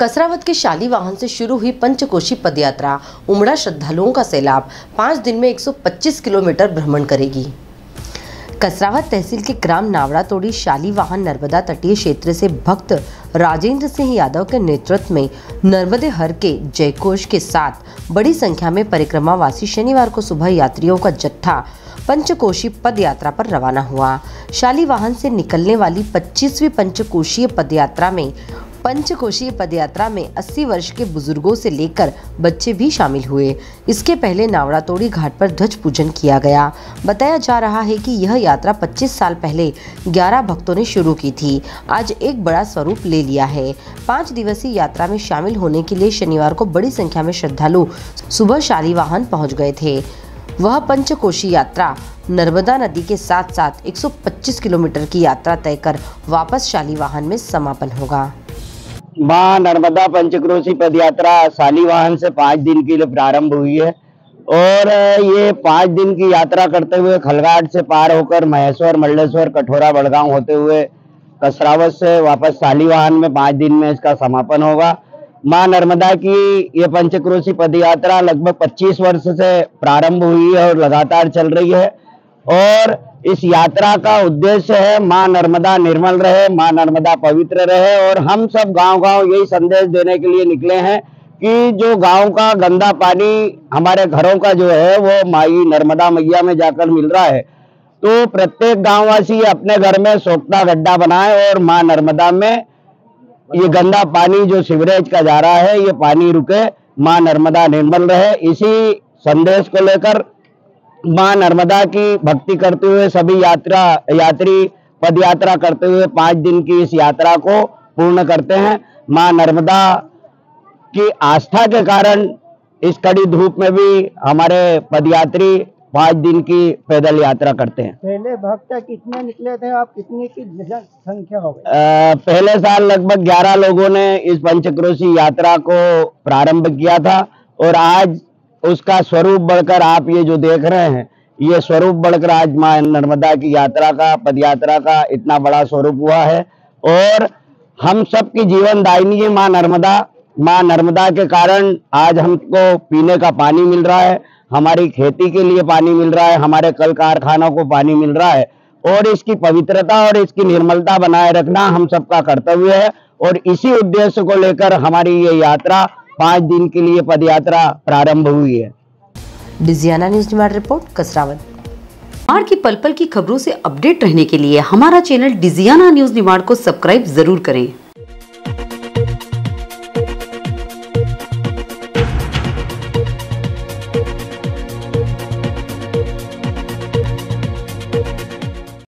कसरावत के शाली वाहन से शुरू हुई पंचकोशी पदयात्रा। उमड़ा श्रद्धालुओं का सैलाब। पाँच दिन में 125 किलोमीटर भ्रमण करेगी। कसरावत तहसील के ग्राम नावड़ा तोड़ी शाली वाहन नर्मदा तटीय क्षेत्र से भक्त राजेंद्र सिंह यादव के नेतृत्व में नर्मदे हर के जयकोश के साथ बड़ी संख्या में परिक्रमावासी शनिवार को सुबह यात्रियों का जत्था पंचकोशी पद यात्रा पर रवाना हुआ। शाली वाहन से निकलने वाली 25वीं पंचकोशीय पदयात्रा में पंचकोशीय पदयात्रा में 80 वर्ष के बुज़ुर्गों से लेकर बच्चे भी शामिल हुए। इसके पहले नावड़ा तोड़ी घाट पर ध्वज पूजन किया गया। बताया जा रहा है कि यह यात्रा 25 साल पहले 11 भक्तों ने शुरू की थी। आज एक बड़ा स्वरूप ले लिया है। पाँच दिवसीय यात्रा में शामिल होने के लिए शनिवार को बड़ी संख्या में श्रद्धालु सुबह शाली वाहन पहुँच गए थे। वह पंचकोशी यात्रा नर्मदा नदी के साथ साथ 125 किलोमीटर की यात्रा तय कर वापस शाली वाहन में समापन होगा। माँ नर्मदा पंचक्रोशी पद यात्रा शालीवाहन से पाँच दिन के लिए प्रारंभ हुई है। और ये पाँच दिन की यात्रा करते हुए खलघाट से पार होकर महेश्वर, मल्लेश्वर, कठोरा, बड़गांव होते हुए कसरावत से वापस शालीवाहन में पाँच दिन में इसका समापन होगा। माँ नर्मदा की ये पंचक्रोशी पद यात्रा लगभग 25 वर्ष से प्रारंभ हुई है और लगातार चल रही है। और इस यात्रा का उद्देश्य है माँ नर्मदा निर्मल रहे, माँ नर्मदा पवित्र रहे और हम सब गाँव गाँव यही संदेश देने के लिए निकले हैं कि जो गाँव का गंदा पानी हमारे घरों का जो है, वो माई नर्मदा मैया में जाकर मिल रहा है। तो प्रत्येक गांववासी अपने घर में सोखता गड्ढा बनाए और माँ नर्मदा में ये गंदा पानी जो सीवरेज का जा रहा है, ये पानी रुके, माँ नर्मदा निर्मल रहे। इसी संदेश को लेकर माँ नर्मदा की भक्ति करते हुए सभी यात्रा यात्री पद यात्रा करते हुए पाँच दिन की इस यात्रा को पूर्ण करते हैं। माँ नर्मदा की आस्था के कारण इस कड़ी धूप में भी हमारे पदयात्री पाँच दिन की पैदल यात्रा करते हैं। पहले भक्त कितने निकले थे? आप कितनी की संख्या हो गई? पहले साल लगभग 11 लोगों ने इस पंचक्रोशी यात्रा को प्रारंभ किया था और आज उसका स्वरूप बढ़कर आप ये जो देख रहे हैं, ये स्वरूप बढ़कर आज माँ नर्मदा की यात्रा का पद यात्रा का इतना बड़ा स्वरूप हुआ है। और हम सब की जीवन दायनी है माँ नर्मदा। माँ नर्मदा के कारण आज हमको पीने का पानी मिल रहा है, हमारी खेती के लिए पानी मिल रहा है, हमारे कल कारखानों को पानी मिल रहा है। और इसकी पवित्रता और इसकी निर्मलता बनाए रखना हम सबका कर्तव्य है। और इसी उद्देश्य को लेकर हमारी ये यात्रा पाँच दिन के लिए पदयात्रा प्रारंभ हुई है। डिजियाना न्यूज़ डिमांड रिपोर्ट कसरावत बाढ़ की पल पल की खबरों से अपडेट रहने के लिए हमारा चैनल डिजियाना न्यूज़ निमाड़ को सब्सक्राइब ज़रूर करें।